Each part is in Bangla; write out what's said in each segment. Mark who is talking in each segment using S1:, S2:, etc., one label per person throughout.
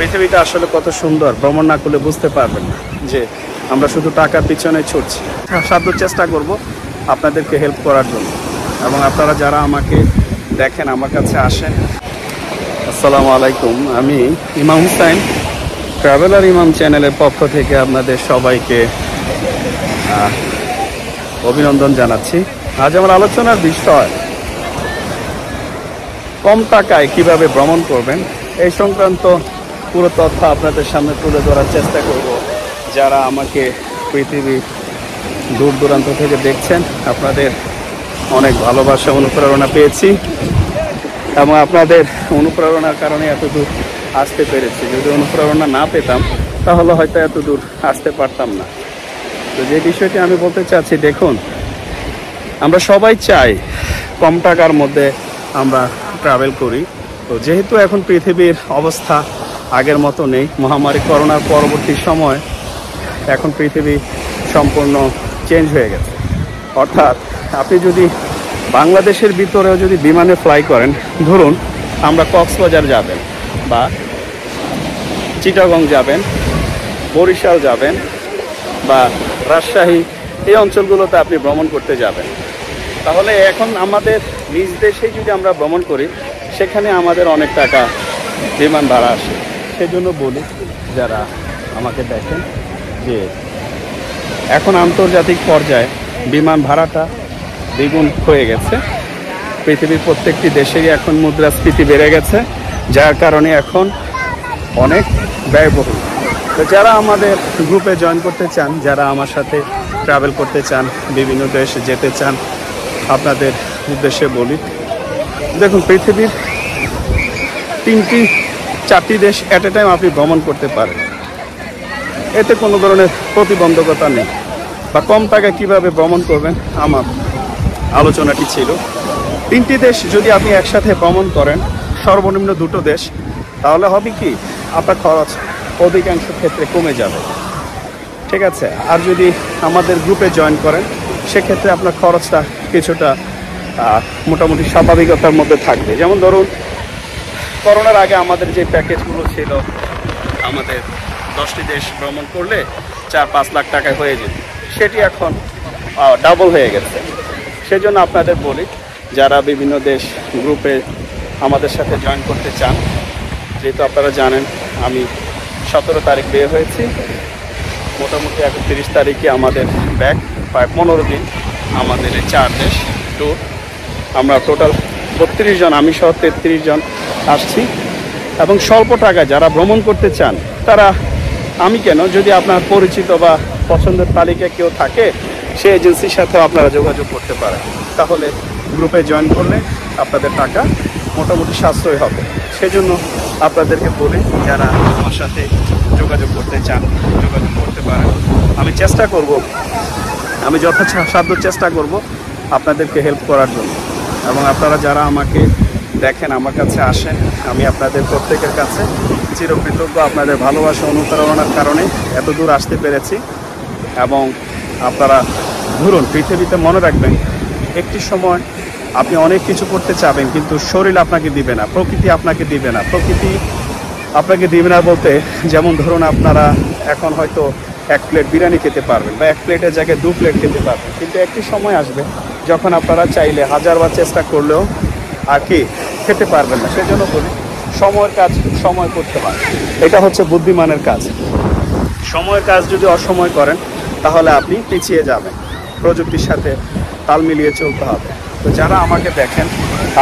S1: পৃথিবীটা আসলে কত সুন্দর ভ্রমণ না করলে বুঝতে পারবেন না। যে আমরা শুধু টাকার পিছনে ছুটছি। সাধ্য চেষ্টা করব আপনাদেরকে হেল্প করার জন্য। এবং আপনারা যারা আমাকে দেখেন আমার কাছে আসেন। আসসালামু আলাইকুম। আমি ইমাম হুসাইন ট্রাভেলার ইমাম চ্যানেলের পক্ষ থেকে আপনাদের সবাইকে অভিনন্দন জানাচ্ছি। আজ আমার আলোচনার বিষয় কম টাকায় কীভাবে ভ্রমণ করবেন এই সংক্রান্ত পুরো তথ্য আপনাদের সামনে তুলে ধরার চেষ্টা করব। যারা আমাকে পৃথিবী দূর দূরান্ত থেকে দেখছেন, আপনাদের অনেক ভালোবাসা, অনুপ্রেরণা পেয়েছি এবং আপনাদের অনুপ্রেরণার কারণে এত দূর আসতে পেরেছি। যদি অনুপ্রেরণা না পেতাম, তাহলে হয়তো এত দূর আসতে পারতাম না। তো যে বিষয়টি আমি বলতে চাচ্ছি, দেখুন, আমরা সবাই চাই কম টাকার মধ্যে আমরা ট্রাভেল করি। তো যেহেতু এখন পৃথিবীর অবস্থা আগের মতো নেই। মহামারী, করোনার পরবর্তী সময় এখন পৃথিবী সম্পূর্ণ চেঞ্জ হয়ে গেছে। অর্থাৎ আপনি যদি বাংলাদেশের ভিতরেও যদি বিমানে ফ্লাই করেন, ধরুন আমরা কক্সবাজার যাবেন বা চিটাগং যাবেন, বরিশাল যাবেন বা রাজশাহী, এই অঞ্চলগুলোতে আপনি ভ্রমণ করতে যাবেন। তাহলে এখন আমাদের নিজ দেশেই যদি আমরা ভ্রমণ করি, সেখানে আমাদের অনেক টাকা বিমান ভাড়া আসে। সেজন্য বলি যারা আমাকে দেখেন যে এখন আন্তর্জাতিক পর্যায়ে বিমান ভাড়াটা দ্বিগুণ হয়ে গেছে। পৃথিবীর প্রত্যেকটি দেশেরই এখন মুদ্রাস্ফীতি বেড়ে গেছে, যার কারণে এখন অনেক ব্যয়বহুল। তো যারা আমাদের গ্রুপে জয়েন করতে চান, যারা আমার সাথে ট্রাভেল করতে চান, বিভিন্ন দেশে যেতে চান, আপনাদের উদ্দেশ্যে বলি, দেখুন, পৃথিবীর তিনটি চারটি দেশ অ্যাট এ টাইম আপনি ভ্রমণ করতে পারেন। এতে কোনো ধরনের প্রতিবন্ধকতা নেই। বা কম টাকা কীভাবে ভ্রমণ করবেন আমার আলোচনাটি ছিল। তিনটি দেশ যদি আপনি একসাথে ভ্রমণ করেন, সর্বনিম্ন দুটো দেশ, তাহলে হবে কি? আপনার খরচ অধিকাংশ ক্ষেত্রে কমে যাবে। ঠিক আছে? আর যদি আমাদের গ্রুপে জয়েন করেন, সেক্ষেত্রে আপনার খরচটা কিছুটা মোটামুটি স্বাভাবিকতার মধ্যে থাকবে। যেমন ধরুন করোনার আগে আমাদের যে প্যাকেজগুলো ছিল, আমাদের দশটি দেশ ভ্রমণ করলে চার পাঁচ লাখ টাকায় হয়ে যেত। সেটি এখন ডাবল হয়ে গেছে। সেজন্য আপনাদের বলি, যারা বিভিন্ন দেশ গ্রুপে আমাদের সাথে জয়েন করতে চান, যেহেতু আপনারা জানেন, আমি সতেরো তারিখ বের হয়েছি। মোটামুটি একত্রিশ তারিখে আমাদের ব্যাক প্রায় পনেরো দিন আমাদের চার দেশ ট্যুর আমরা টোটাল বত্রিশ জন, আমি সহ তেত্রিশ জন আসছি। এবং স্বল্প টাকায় যারা ভ্রমণ করতে চান, তারা আমি কেন, যদি আপনার পরিচিত বা পছন্দের তালিকায় কেউ থাকে, সে এজেন্সির সাথেও আপনারা যোগাযোগ করতে পারেন। তাহলে গ্রুপে জয়েন করলে আপনাদের টাকা মোটামুটি সাশ্রয় হবে। সেজন্য আপনাদেরকে বলি, যারা আমার সাথে যোগাযোগ করতে চান, যোগাযোগ করতে পারেন। আমি চেষ্টা করব, আমি যথাসাধ্য চেষ্টা করব আপনাদেরকে হেল্প করার জন্য। এবং আপনারা যারা আমাকে দেখেন, আমার কাছে আসেন, আমি আপনাদের প্রত্যেকের কাছে চিরকৃতজ্ঞ, আপনাদের ভালোবাসা, অনুপ্রেরণার কারণে এত দূর আসতে পেরেছি। এবং আপনারা ধরুন, পৃথিবীতে মনে রাখবেন, একটি সময় আপনি অনেক কিছু করতে চাবেন, কিন্তু শরীর আপনাকে দিবে না, প্রকৃতি আপনাকে দিবে না। প্রকৃতি আপনাকে দিবে না বলতে, যেমন ধরুন আপনারা এখন হয়তো এক প্লেট বিরিয়ানি খেতে পারবেন বা এক প্লেটের জায়গায় দু প্লেট খেতে পারবেন। কিন্তু একটি সময় আসবে, যখন আপনারা চাইলে হাজারবার চেষ্টা করলেও আর কি খেতে পারবেন না, সেজন্য বলি সময়ের কাজ সময় করতে হয় এটা হচ্ছে বুদ্ধিমানের কাজ। সময়ের কাজ যদি অসময় করেন, তাহলে আপনি পিছিয়ে যাবেন। প্রযুক্তির সাথে তাল মিলিয়ে চলতে হবে। তো যারা আমাকে দেখেন,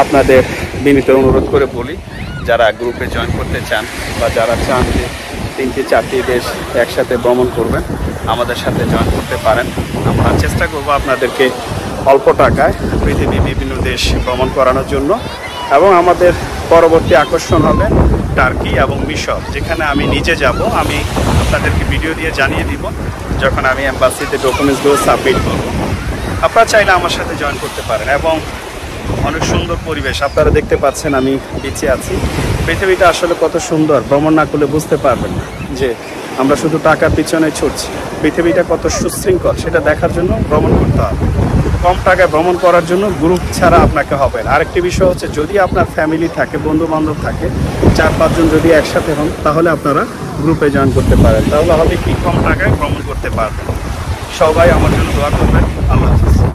S1: আপনাদের বিনীত অনুরোধ করে বলি, যারা গ্রুপে জয়েন করতে চান বা যারা চান যে তিনটি, চারটি দেশ একসাথে ভ্রমণ করবেন, আমাদের সাথে জয়েন করতে পারেন। আমরা চেষ্টা করব আপনাদেরকে অল্প টাকায় পৃথিবীর বিভিন্ন দেশ ভ্রমণ করানোর জন্য এবং আমাদের পরবর্তী আকর্ষণ হবে টার্কি এবং মিশর, যেখানে আমি নিজে যাব। আমি আপনাদেরকে ভিডিও দিয়ে জানিয়ে দিব যখন আমি অ্যাম্বাসিতে ডকুমেন্টসগুলো সাবমিট করব। আপনারা চাইলে আমার সাথে জয়েন করতে পারেন এবং অনেক সুন্দর পরিবেশ। আপনারা দেখতে পাচ্ছেন আমি বেঁচে আছি। পৃথিবীটা আসলে কত সুন্দর, ভ্রমণ না করলে বুঝতে পারবেন না যে আমরা শুধু টাকার পিছনে ছুটছি। পৃথিবীটা কত সুশৃঙ্খল, সেটা দেখার জন্য ভ্রমণ করতে হবে। কম টাকায় ভ্রমণ করার জন্য গ্রুপ ছাড়া আপনাকে হবে না। আরেকটি বিষয় হচ্ছে, যদি আপনার ফ্যামিলি থাকে বন্ধু বান্ধব থাকে, চার পাঁচজন যদি একসাথে হন, তাহলে আপনারা গ্রুপে জয়েন করতে পারেন। তাহলে হবে কি? কম টাকায় ভ্রমণ করতে পারবেন। সবাই আমার জন্য দোয়া করবেন।